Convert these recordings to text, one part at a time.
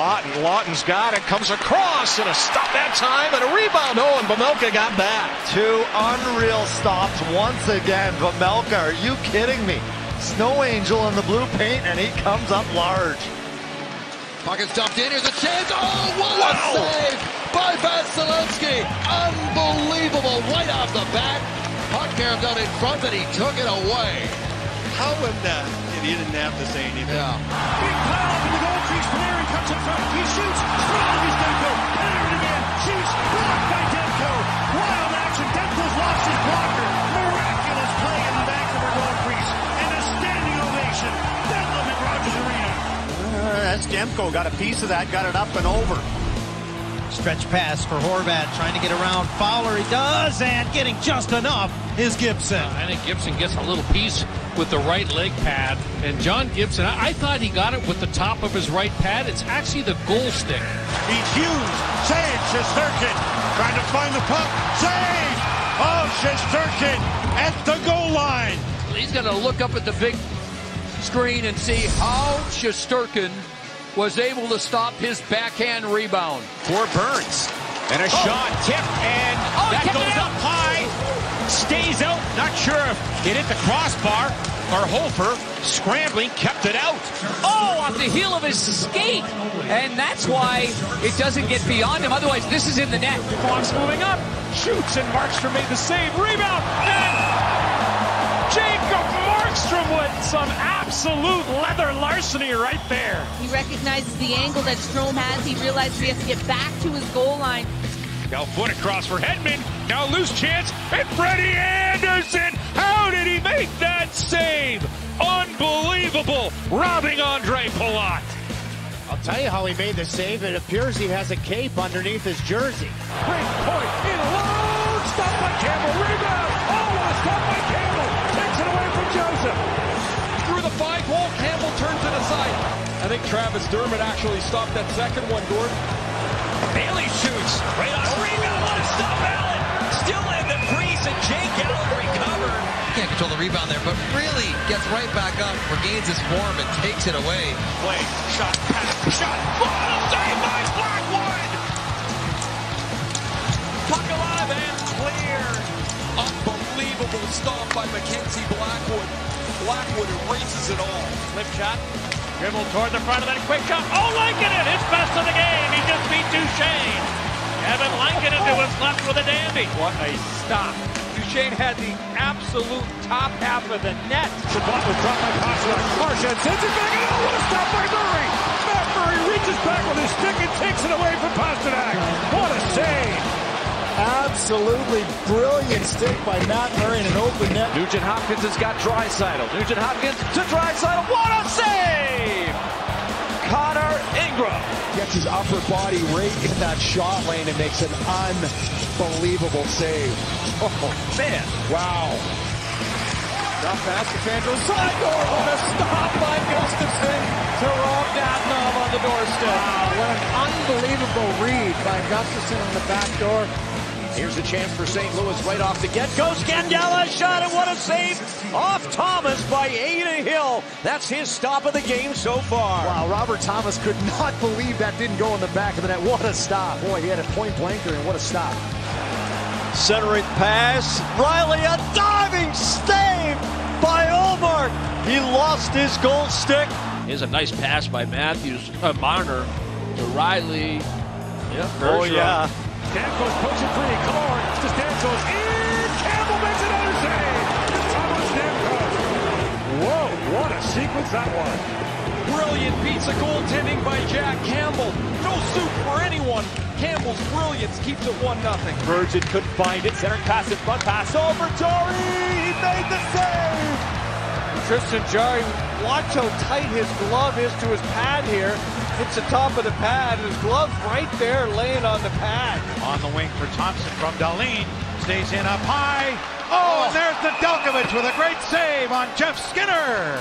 Lawton. Lawton's got it, comes across, and a stop that time, and a rebound. Oh, and Vejmelka got back. Two unreal stops once again. Vejmelka, are you kidding me? Snow Angel in the blue paint, and he comes up large. Puck is dumped in. Here's a chance. Oh, what wow. a save by Vasilevskiy. Unbelievable. Right off the bat. Puck caromed out in front, and he took it away. How would that? He didn't have to say anything. Yeah. In front. He shoots. Strong is Demko. Panarin again. Shoots. Blocked by Demko. Wild action. Demko's lost his blocker. Miraculous play in the Vancouver goal crease. And a standing ovation. Bedlam at Rogers Arena. Uh, that's Demko. Got a piece of that. Got it up and over. Stretch pass for Horvat, trying to get around Fowler. He does, and getting just enough is Gibson. I think Gibson gets a little piece with the right leg pad. And John Gibson, I, I thought he got it with the top of his right pad. It's actually the goal stick. He's Hughes. Save Shesterkin. Trying to find the puck. Save! Oh, Shesterkin at the goal line. He's going to look up at the big screen and see how Shesterkin was able to stop his backhand rebound. For Burns. And a oh. shot tipped, and oh, that goes up high. Stays out. Not sure if it hit the crossbar or Hofer scrambling kept it out. Oh, off the heel of his skate. And that's why it doesn't get beyond him. Otherwise, this is in the net. Fox moving up. Shoots, and Markstrom made the save. Rebound. And Jacob Markstrom with some absolute leather larceny right there. He recognizes the angle that Strome has. He realizes he has to get back to his goal line. Now foot across for Hedman. Now loose chance. And Freddie Andersen. How did he make that save? Unbelievable. Robbing Andre Palat. I'll tell you how he made the save. It appears he has a cape underneath his jersey. Great point. Joseph. Through the five hole, Campbell turns it aside. I think Travis Dermott actually stopped that second one, Gordon. Bailey shoots. Right on. rebound. What a stop, Allen. Still in the crease, and Jake Allen recovered. Can't control the rebound there, but really gets right back up, regains his form, and takes it away. Play. Shot. Pass. Shot. Bottom save by Blackwood. Unbelievable stop by Mackenzie Blackwood. Blackwood erases it all. Flip shot. Dribble toward the front of that quick shot. Oh, Lankinen, his best of the game. He just beat Duchene. Evan Lankinen to his left with a dandy. What a stop. Duchene had the absolute top half of the net. The ball was dropped by Pastrnak. Marchand sends it back. Oh, what a stop by Murray. Matt Murray reaches back with his stick and takes it away from Pastrnak. What a save. Absolutely brilliant stick by Matt Murray in an open net. Nugent Hopkins has got Draisaitl. Nugent Hopkins to Draisaitl. What a save! Connor Ingram. Gets his upper body right in that shot lane and makes an unbelievable save. Oh, man. Wow. Drop pass to Sandro side door. What a stop by Gustavsson to Rob Dadonov on the doorstep. Wow, what an unbelievable read by Gustavsson on the back door. Here's a chance for St. Louis right off the get-go. Scandella shot and what a save off Thomas by Adin Hill. That's his stop of the game so far. Wow, Robert Thomas could not believe that didn't go in the back of the net. What a stop. Boy, he had a point blanker and what a stop. Centering pass. Riley, a diving save by Omar. He lost his goal stick. Here's a nice pass by Matthews, uh, Marner to Riley. Yeah, oh, yeah. Stamkos pushing free. Killorn to Stamkos. In! Campbell makes another save! Thomas Stamkos. Whoa, what a sequence that was. Brilliant piece of goaltending by Jack Campbell. No soup for anyone. Campbell's brilliance keeps it 1 0. Virgin couldn't find it. Center pass in front. Pass over Jarry. He made the save. Tristan Jarry, watch how tight his glove is to his pad here hits the top of the pad, and his glove's right there laying on the pad. On the wing for Thompson from Dahlin. Stays in up high. Oh, and there's Nedeljkovic with a great save on Jeff Skinner.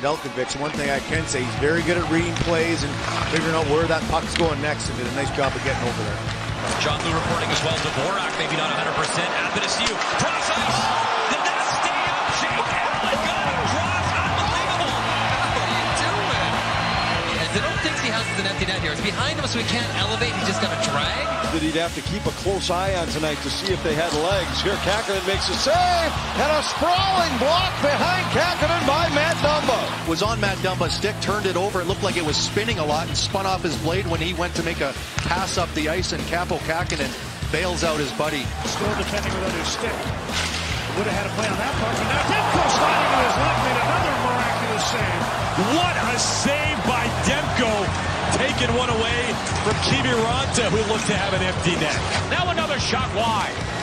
Delkovich, one thing I can say, he's very good at reading plays and figuring out where that puck's going next and did a nice job of getting over there. John Lou reporting as well. Dvorak, maybe not 100%. Athanasiu, cross ice. Towards the empty net here. It's behind him, so he can't elevate. He's just got to drag. That he'd have to keep a close eye on tonight to see if they had legs. Here, Kahkonen makes a save, and a sprawling block behind Kahkonen by Matt Dumba. Was on Matt Dumba's stick, turned it over. It looked like it was spinning a lot and spun off his blade when he went to make a pass up the ice, and Kaapo Kahkonen bails out his buddy. Still defending without his stick. Would have had a play on that part, but now Demko sliding to his left made another miraculous save. What a save by Demko. Taking one away from Kiviranta, who looked to have an empty net. Now another shot wide.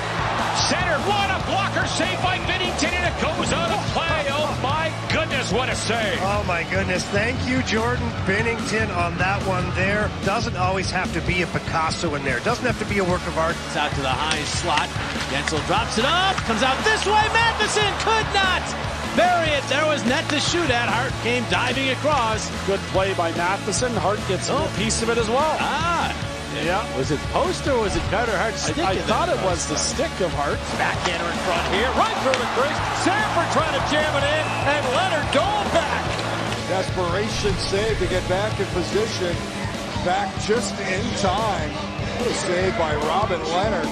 Center, what a blocker save by Binnington, and it goes out of play. Oh my goodness, what a save. Oh my goodness. Thank you, Jordan Binnington, on that one there. Doesn't always have to be a Picasso in there. Doesn't have to be a work of art. It's out to the high slot. Guentzel drops it up, comes out this way. Matheson could not bury it. There was net to shoot at. Hart came diving across. Good play by Matheson. Hart gets Oh. a piece of it as well. Ah, Yeah. was it post or was it Carter Hart's stick? I, I thought it was the stick of Hart. Backhander in front here, right through the crease. Sanford trying to jam it in, and Lehner going back. Desperation save to get back in position. Back just in time. What a save by Robin Lehner.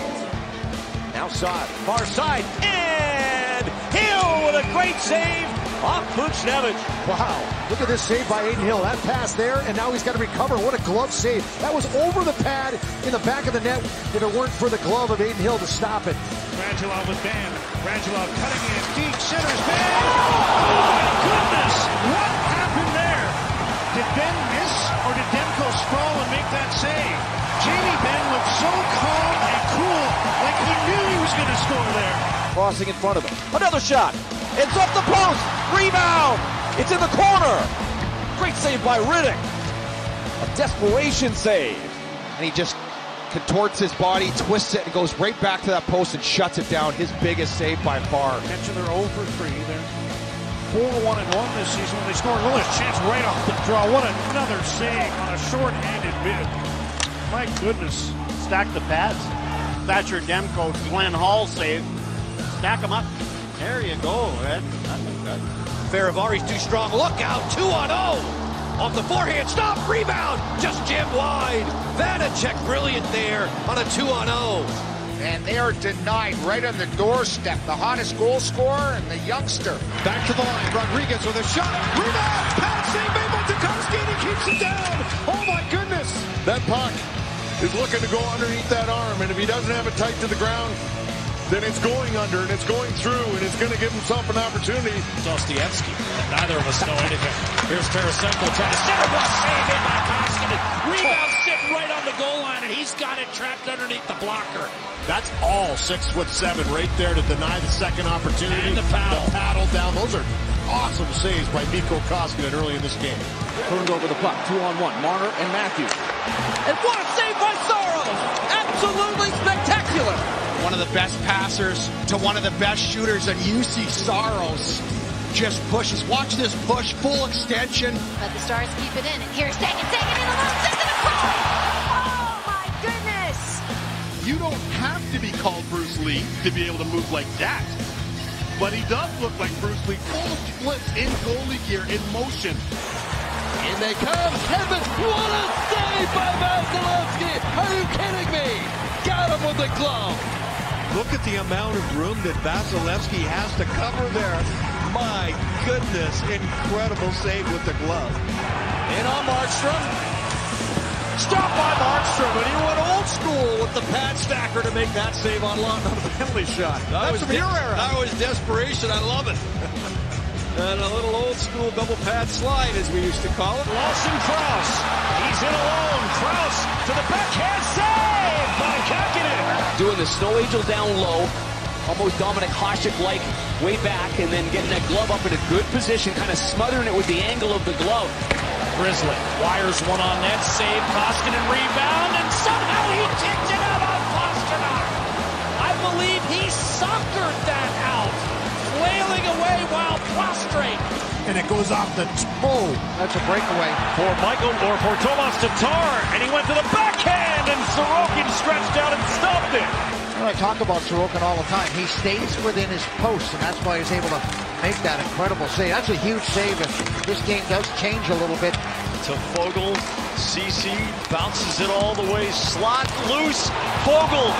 Now side, far side, and Hill with a great save off Buchnevich. Wow. Look at this save by Adin Hill. That pass there, and now he's got to recover. What a glove save. That was over the pad in the back of the net if it weren't for the glove of Adin Hill to stop it. Radulov with Van. Radulov cutting in deep, centers Van. Oh my goodness! What happened there? Did Benn miss or did Demko sprawl and make that save? Jamie Benn looked so calm and cool, like he knew he was going to score there. Crossing in front of him. Another shot. It's off the post. Rebound. It's in the corner. Great save by Rittich. A desperation save. and he just contorts his body, twists it, and goes right back to that post and shuts it down. His biggest save by far. Mention they're 0 for 3. They're 4 1 and 1 this season when they score. A chance right off the draw. What another save on a short-handed bid. My goodness. Stack the pads. Thatcher Demko, Glenn Hall save. Stack them up. There you go, Ed. Faravari's too strong. Look out. 2 on 0. Off the forehand. Stop. Rebound. Just jammed wide. Vanecek brilliant there on a 2 on 0. And they are denied right on the doorstep. The hottest goal scorer and the youngster. Back to the line. Rodriguez with a shot. Rebound. Pass save made by Tarkovsky and he keeps it down. Oh my goodness. That puck is looking to go underneath that arm, and if he doesn't have it tight to the ground, then it's going under and it's going through, and it's going to give himself an opportunity. Dostoevsky. Neither of us know anything. Here's Tarasenko trying to center block save in by Koskinen. Rebound sitting right on the goal line, and he's got it trapped underneath the blocker. That's all six foot seven right there to deny the second opportunity. And the paddle. The paddle down. Those are awesome saves by Mikko Koskinen early in this game. Turned over the puck. Two on one. Marner and Matthews. And what a save by Saros. Absolutely spectacular. One of the best passers to one of the best shooters, and Juuse Saros just pushes. Watch this push, full extension. But the Stars keep it in. And here's Sagan, Sagan in the low, sends it across. Oh my goodness! You don't have to be called Bruce Lee to be able to move like that. But he does look like Bruce Lee, full splits in goalie gear, in motion. In they come. Kevin, what a save by Vasilevskiy. Are you kidding me? Got him with the glove. Look at the amount of room that Vasilevskiy has to cover there. My goodness, incredible save with the glove. In on Markstrom. Stop by Markstrom, and he went old school with the pad stacker to make that save on Lawton on the penalty shot. That That's was from your era. That was desperation. I love it. And a little old school double pad slide, as we used to call it. Lawson Crouse. He's in alone. Crouse to the backhand save by Kakinen. Doing the Snow Angel down low. Almost Dominik Hasek-like way back, and then getting that glove up in a good position, kind of smothering it with the angle of the glove. Grizzly wires one on net. Save. Koskinen rebound, goes off the toe. That's a breakaway. For Michael or for Tomas Tatar, and he went to the backhand, and Sorokin stretched out and stopped it. I talk about Sorokin all the time. He stays within his post, and that's why he's able to make that incredible save. That's a huge save. If this game does change a little bit, to Foegele. CC bounces it all the way. Slot loose. Foegele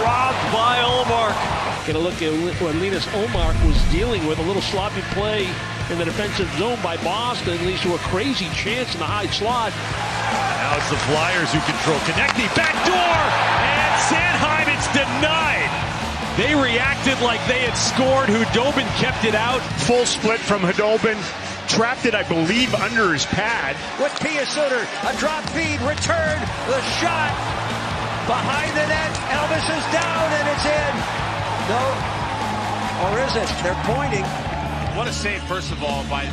robbed by Ullmark. Get a look at what Linus Ullmark was dealing with. A little sloppy play in the defensive zone by Boston leads to a crazy chance in the high slot. Now it's the Flyers who control. Konecny back door, and Sanheim, it's denied. They reacted like they had scored. Khudobin kept it out. Full split from Khudobin. Trapped it, I believe, under his pad. With Pia Suter, a drop feed, return, the shot. Behind the net, Elvis is down and it's in. No, or is it? They're pointing. What a save, first of all, by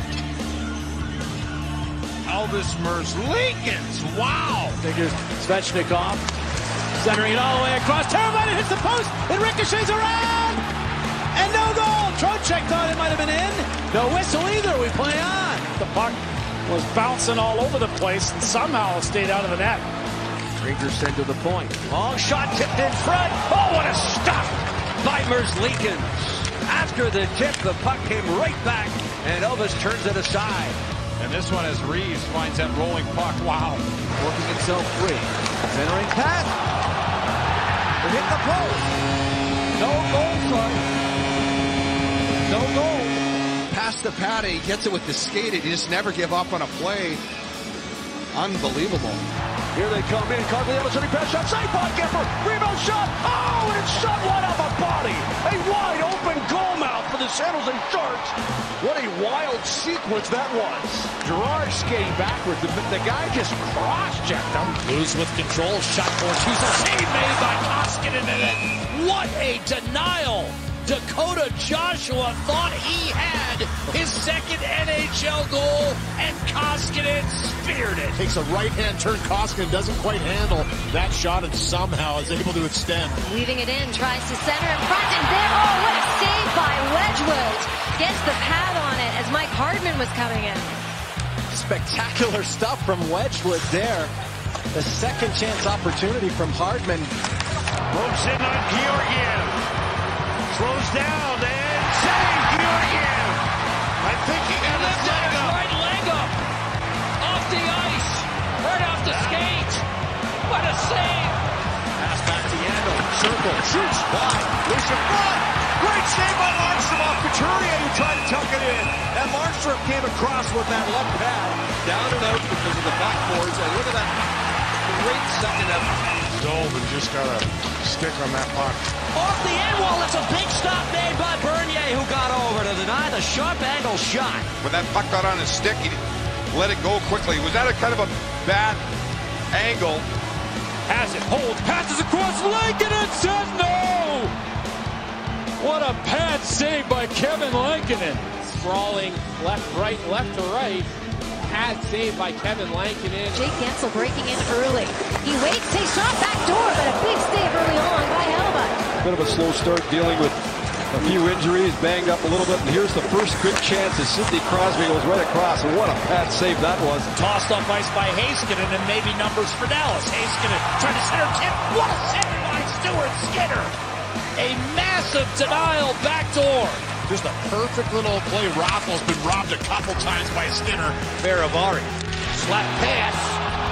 Elvis Merzlikins. Wow. Figures Svechnikov centering it all the way across. Terrified, it hits the post. It ricochets around. And no goal. Trocheck thought it might have been in. No whistle either. We play on. The puck was bouncing all over the place and somehow stayed out of the net. Rangers send to the point. Long shot tipped in front. Oh, what a stop by Merzlikins. After the tip, the puck came right back, and Elvis turns it aside. And this one as Reeves finds that rolling puck. Wow. Working himself free. Centering pass. It hit the post. No goal, son. No goal. Past the pad, he gets it with the skate. He just never give up on a play. Unbelievable. Here they come in. Cogliano sending pass shot. Save by Gepper. Rebound shot. Oh, and it's shot wide off a body. A wide open goal mouth for the San Jose Sharks. What a wild sequence that was. Gerard skating backwards. The, the guy just cross-checked him. Lose with control. Shot for. Save made by Koskinen in it. What a denial. Dakota Joshua thought he had his second NHL goal, and Koskinen speared it. Takes a right-hand turn. Koskinen doesn't quite handle that shot and somehow is able to extend. Leaving it in, tries to center in front, and there, oh, what a save by Wedgewood. Gets the pad on it as Mike Hardman was coming in. Spectacular stuff from Wedgewood there. The second chance opportunity from Hardman. Moves in on Georgiev. Slows down and save Georgiev. I think he got his leg up. Right leg up. Off the ice. Right off the skate. What a save. Pass back to Yandle. Circle. Shoots. Wide. In front. Great save by Markstrom off Couturier who tried to tuck it in. And Markstrom came across with that left pad. Down and out because of the backboards. And look at that great second effort. Dolvin just got a stick on that puck. Off the end wall, it's a big stop made by Bernier, who got over to deny the sharp angle shot. When that puck got on his stick, he let it go quickly. Was that a kind of a bad angle? Has it, holds, passes across Lincoln, and says no! What a pad save by Kevin Lankinen. Sprawling left, right, left to right. Pad saved by Kevin Lankinen. Jake Guentzel breaking in early. He waits, takes shot back door, but a big save early on by Hellebuyck. Bit of a slow start dealing with a few injuries, banged up a little bit, and here's the first good chance as Sidney Crosby goes right across, and what a pad save that was. Tossed up ice by Heiskanen, and maybe numbers for Dallas. Heiskanen trying to center tip. What a save by Stuart Skinner. A massive denial backdoor. Just a perfect little play. Raffles been robbed a couple times by Skinner. Faravari. Slap pass,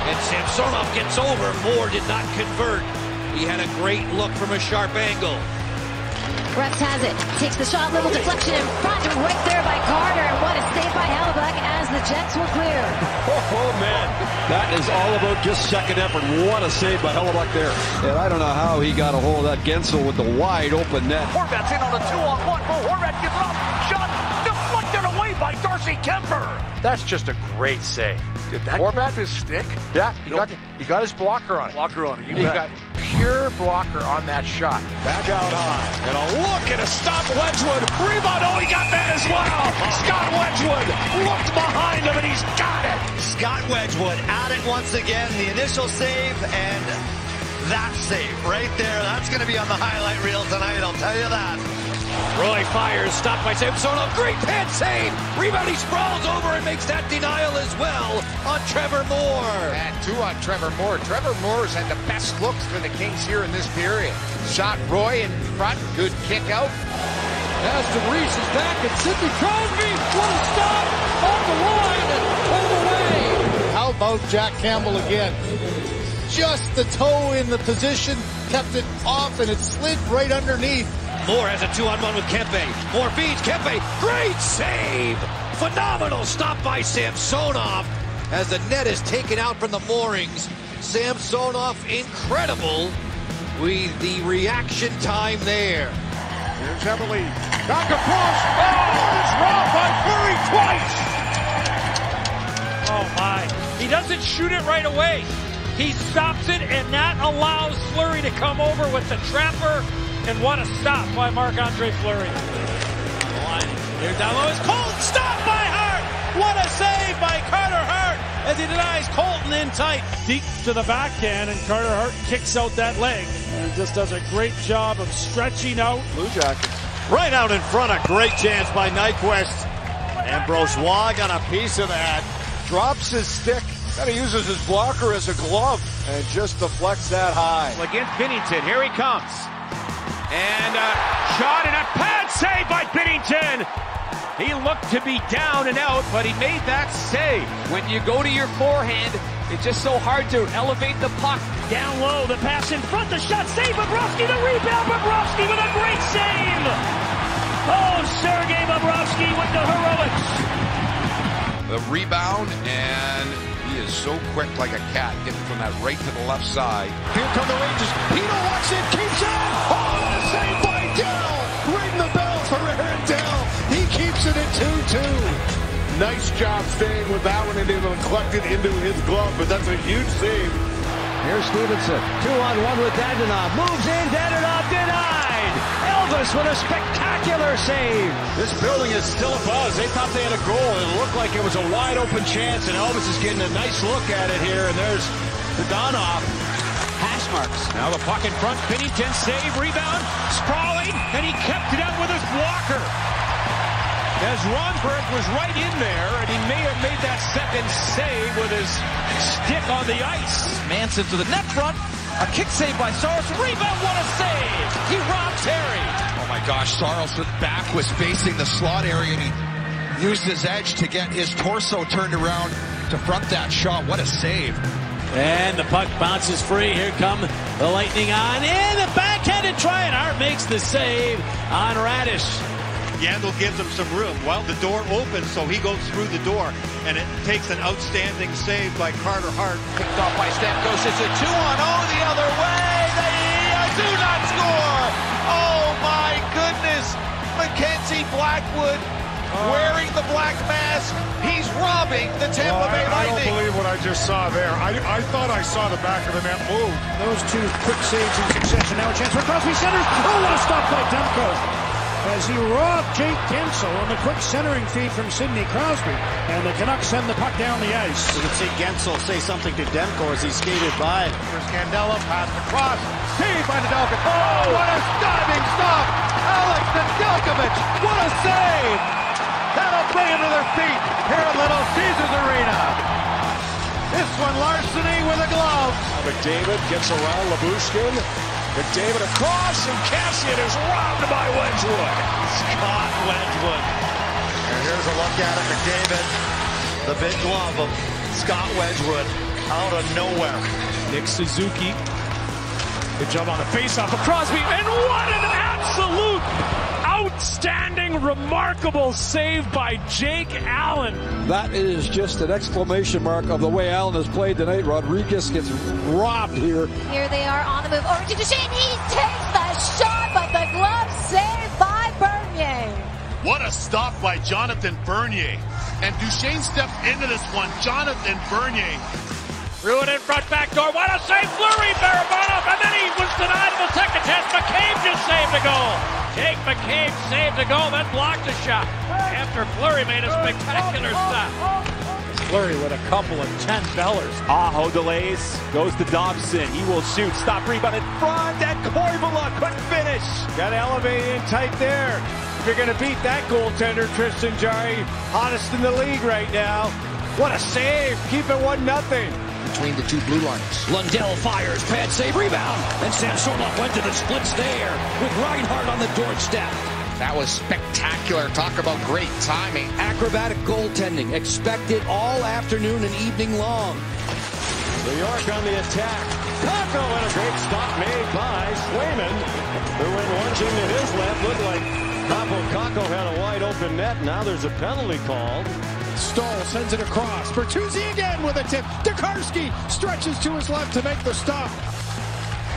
and Samsonov gets over. Moore did not convert. He had a great look from a sharp angle. Rex has it. Takes the shot, little deflection in front, right there by Carter. And what a save by Hellebuyck as the Jets will clear. Oh, oh, man. That is all about just second effort. What a save by Hellebuyck there. And I don't know how he got a hold of that Guentzel with the wide open net. Horvat's in on a two-on-one. Oh, Horvat gives up. Shot deflected away by Darcy Kuemper. That's just a great save. Did that Horvat his stick? Yeah, he got, he got his blocker on it. Blocker on it. You he bet. got pure blocker on that shot. Back out high. And a look at a stop Wedgewood. Rebound. Oh, he got that as well. Scott Wedgewood looked behind him and he's got it. Scott Wedgewood at it once again. The initial save and that save right there. That's going to be on the highlight reel tonight, I'll tell you that. Roy fires, stopped by Samsonov. Great pad save. Rebound, he sprawls over and makes that denial as well on Trevor Moore. And two on Trevor Moore. Trevor Moore's had the best looks for the Kings here in this period. Shot Roy in front. Good kick out. Aston Reese is back and Sidney Crosby. What a stop off the line and pulled away. How about Jack Campbell again. Just the toe in the position, kept it off, and it slid right underneath. Moore has a two-on-one with Kempe. Moore feeds Kempe. Great save! Phenomenal stop by Samsonov as the net is taken out from the moorings. Samsonov, incredible with the reaction time there. Here's Emily. Back across. Oh, it's robbed by Fleury twice. Oh, my. He doesn't shoot it right away. He stops it, and that allows Fleury to come over with the trapper. And what a stop by Marc-Andre Fleury. Here down low is Colton. Stop by Hart. What a save by Carter Hart as he denies Colton in tight. Deep to the backhand, and Carter Hart kicks out that leg. And just does a great job of stretching out. Blue Jackets. Right out in front, a great chance by Nyquist. Ambrose Waugh got a piece of that. Drops his stick. Kind he uses his blocker as a glove and just deflects that high. Against Binnington, here he comes. And a shot and a pad save by Binnington. He looked to be down and out, but he made that save. When you go to your forehand, it's just so hard to elevate the puck. Down low, the pass in front, the shot, save Bobrovsky, the rebound, Bobrovsky with a great save! Oh, Sergei Bobrovsky with the heroics! The rebound, and he is so quick like a cat, getting from that right to the left side. Here come the Rangers. Pino walks in, keeps it! Oh, it at 2-2. Nice job staying with that one and able to collect it into his glove, but that's a huge save. Here's Stevenson. Two on one with Dadonov. Moves in. Dadonov denied. Elvis with a spectacular save. This building is still a buzz. They thought they had a goal. It looked like it was a wide open chance, and Elvis is getting a nice look at it here. And there's Dadonov. Hash marks. Now the puck in front. Binnington save, rebound, sprawling, and he kept it out with his blocker. As Rondberg was right in there, and he may have made that second save with his stick on the ice. Manson to the net front. A kick save by Saros. Rebound, what a save! He robs Harry. Oh my gosh, Saros' back was facing the slot area and he used his edge to get his torso turned around to front that shot. What a save. And the puck bounces free. Here come the Lightning on in. The backhanded try, and Hart makes the save on Radish. Yandle gives him some room. Well, the door opens, so he goes through the door, and it takes an outstanding save by Carter Hart. Picked off by Stamkos. It's a two-on. Oh, the other way. They do not score. Oh my goodness. Mackenzie Blackwood uh, wearing the black mask. He's robbing the Tampa Well, Bay I, I don't believe what I just saw there. I, I thought I saw the back of the net move. Those two quick saves in succession. Now a chance for Crosby centers. Oh, what a stop by Demko. As he robbed Jake Guentzel on the quick centering feed from Sidney Crosby. And the Canucks send the puck down the ice. You can see Guentzel say something to Demko as he skated by. Here's Scandella, pass across. Saved by Nedeljkovic. Oh! oh, what a diving stop. Alex Nedeljkovic. What a save. That'll bring him to their feet here at Little Caesars Arena. This one larceny with a glove. McDavid gets around Labushkin. McDavid across, and Cassian is robbed by Wedgewood. Scott Wedgewood. And here's a look at it, McDavid. The big glove of Scott Wedgewood out of nowhere. Nick Suzuki. Good job on the faceoff of Crosby. And what an absolute outstanding, remarkable save by Jake Allen. That is just an exclamation mark of the way Allen has played tonight. Rodriguez gets robbed here. Here they are on the move. Over to Duchene. He takes the shot, but the glove saved by Bernier. What a stop by Jonathan Bernier. And Duchene steps into this one. Jonathan Bernier. Threw it in front back door. What a save, Fleury, Barabanov, and then he was denied the second chance. McCabe just saved a goal. Jake McCabe saved a goal, then blocked a shot after Fleury made a spectacular stop. Fleury with a couple of 10 bellers. Aho delays, goes to Dobson. He will shoot. Stop rebound in front, and Koivula couldn't finish. Got to elevate in tight there. If you're going to beat that goaltender, Tristan Jarry, hottest in the league right now. What a save. Keep it 1 nothing. Between the two blue lines. Lundell fires, pad save, rebound. And Samsonov went to the splits there with Reinhart on the doorstep. That was spectacular. Talk about great timing. Acrobatic goaltending. Expected all afternoon and evening long. New York on the attack. Kakko and a great stop made by Swayman, who went lunging to his left. Looked like Kaapo Kakko had a wide open net. Now there's a penalty called. Staal sends it across. Bertuzzi again with a tip. Tokarski stretches to his left to make the stop.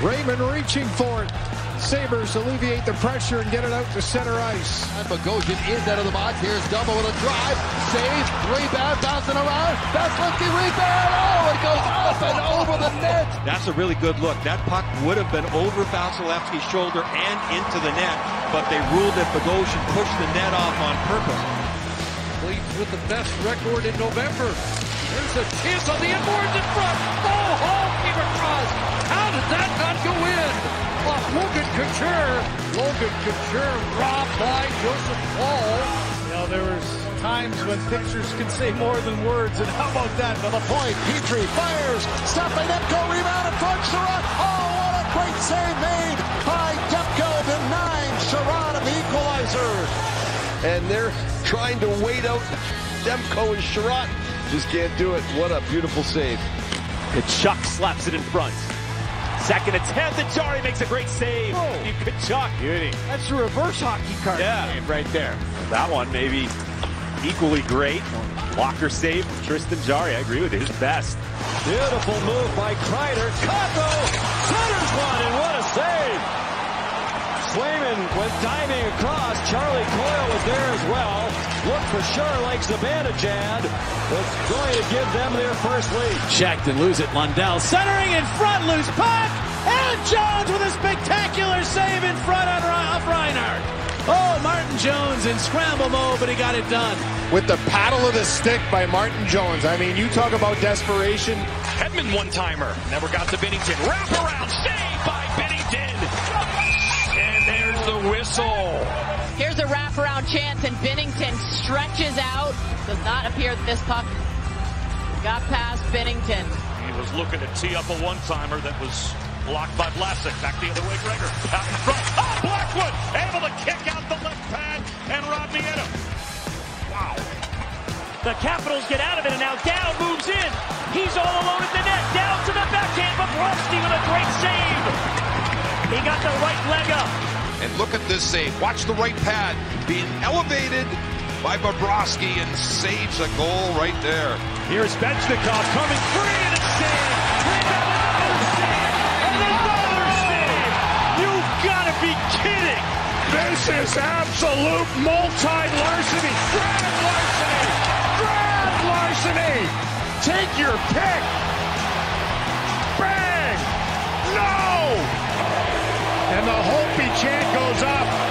Raymond reaching for it. Sabres alleviate the pressure and get it out to center ice. And Bogosian is out of the box. Here's Dumba with a drive. Save. Rebound. Bouncing around. Vasilevskiy rebound. Oh, it goes up and over the net. That's a really good look. That puck would have been over Vasilevskiy's shoulder and into the net, but they ruled that Bogosian pushed the net off on purpose. Leads with the best record in November. There's a chance on the inboards in front. Oh, home came across. How did that not go in? Off Logan Couture. Logan Couture robbed by Joseph Paul. You know, there was times when pictures can say more than words, and how about that? To the point, Petry fires, stopped by Demko, rebound in front, Sherrod. Oh, what a great save made by Demko, the nine, Sherrod of the equalizer. And they're trying to wait out Demko and Sherratt. Just can't do it. What a beautiful save. Tkachuk slaps it in front. Second attempt, and Jarry makes a great save. Oh. Tkachuk. Beauty. That's a reverse hockey card. Yeah, right there. That one maybe equally great. Walker save from Tristan Jarry. I agree with. His best. Beautiful move by Kreider. Kakko centers one, and what a save. Swayman went diving across. Charlie Coyle was there as well. Look for sure like Zibanejad was going to give them their first lead. Shackton lose it. Lundell centering in front, loose puck. And Jones with a spectacular save in front on off Reinhart. Oh, Martin Jones in scramble mode, but he got it done. With the paddle of the stick by Martin Jones. I mean, you talk about desperation. Hedman one-timer. Never got to Binnington. Wrap around. Save by Binnington. Oh, And there's the whistle. Here's a wraparound chance, and Binnington stretches out. Does not appear that this puck got past Binnington. He was looking to tee up a one-timer that was blocked by Vlasic. Back the other way, Gregor. Out in front. Oh, Blackwood able to kick out the left pad and Rodney in him. Wow. The Capitals get out of it, and now Dow moves in. He's all alone at the net. Down to the backhand. but Bobrovsky with a great save. He got the right leg up. And look at this save. Watch the right pad being elevated by Bobrovsky and saves a goal right there. Here's Benchnikov coming free and it's saved. Another save. And another save. You gotta be kidding. This is absolute multi-larceny. Grand larceny. Grand larceny. Take your pick. the Holtby chant goes up.